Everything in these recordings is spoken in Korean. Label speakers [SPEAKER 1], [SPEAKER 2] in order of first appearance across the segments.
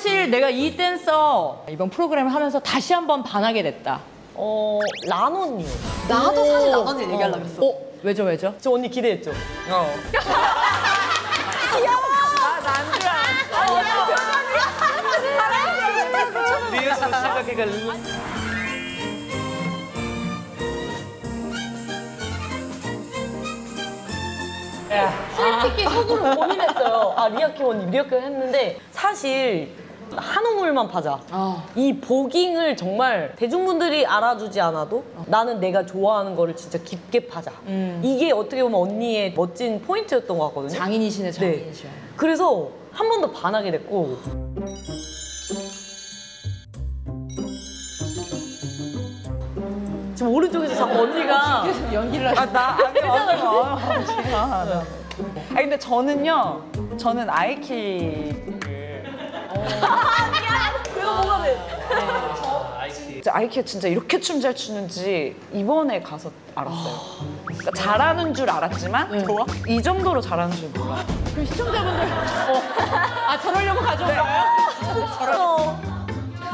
[SPEAKER 1] 사실 내가 이 댄서 이번 프로그램을 하면서 다시 한번 반하게 됐다.
[SPEAKER 2] 어, 란 언니요.
[SPEAKER 3] 나도 사실 나만을 얘기하려고 그랬어.
[SPEAKER 1] 어? 왜죠, 왜죠?
[SPEAKER 2] 저 언니 기대했죠?
[SPEAKER 1] 어.
[SPEAKER 4] 위에서 생각해가지고.
[SPEAKER 2] 솔직히 속으로 고민했어요. 아, 리아킴 언니, 리아킴 했는데 사실 한 우물만 파자.
[SPEAKER 1] 아.
[SPEAKER 2] 이 voguing을 정말 대중분들이 알아주지 않아도 나는 내가 좋아하는 거를 진짜 깊게 파자. 이게 어떻게 보면 언니의 멋진 포인트였던 것 같거든요.
[SPEAKER 1] 장인이시네,
[SPEAKER 2] 네.
[SPEAKER 1] 장인이셔.
[SPEAKER 2] 그래서 한 번 더 반하게 됐고 지금 오른쪽에서 자꾸 언니가
[SPEAKER 1] 계속 연기를 하시
[SPEAKER 5] 아, 나 아니 아니 아니. 아 근데 저는요. 저는 아이키
[SPEAKER 2] 그거 뭐가 돼?
[SPEAKER 5] 진짜 아이키가 진짜 이렇게 춤 잘 추는지 이번에 가서 알았어요. 그러니까 잘하는 줄 알았지만 좋아? 이 정도로 잘하는 줄 몰라.
[SPEAKER 1] 그럼 시청자분들. 어. 아, 저러려고 가져온 거예요?
[SPEAKER 2] 어.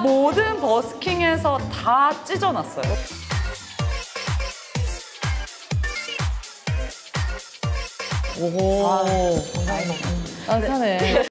[SPEAKER 5] 모든 버스킹에서 다 찢어놨어요.
[SPEAKER 1] 아, 사네.